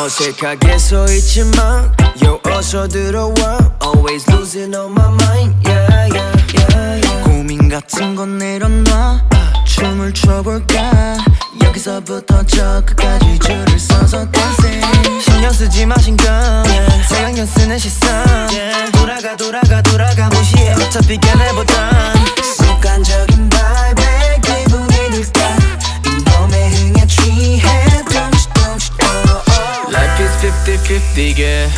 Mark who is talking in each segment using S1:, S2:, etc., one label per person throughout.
S1: 어색하게 서 있지만 Yo 어서 들어와. Always losing on my mind. Yeah, yeah, yeah, yeah.
S2: 고민 같은 건 내려놔. 춤을 춰볼까? 여기서부터 저 끝까지 줄을 서서 dancing 신경 쓰지 마 신경. yeah. 쓰는 시선. 돌아가 돌아가 돌아가 무시해. 어차피 걔네보단
S3: Wege.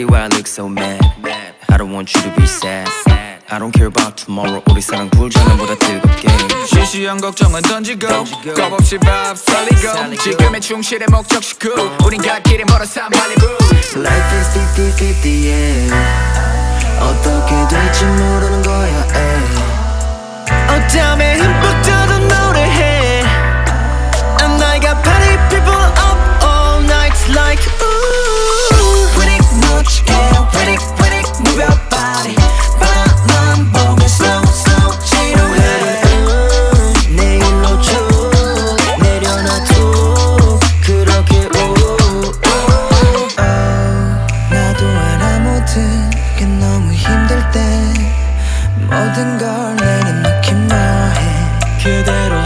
S1: Lady why I look so mad I don't want you to be sad I don't care about tomorrow 우리 사랑 불장난보다 뜨겁게
S3: 시시한 걱정은 던지고 겁없이 밥 살리고 지금의 충실의 목적 식후 우린 갈 길이 멀어서 말리부
S2: Life is 50-50 yeah 어떻게 될지 모르는 거야 모든 걸 내게 느낀 뭐해 그대로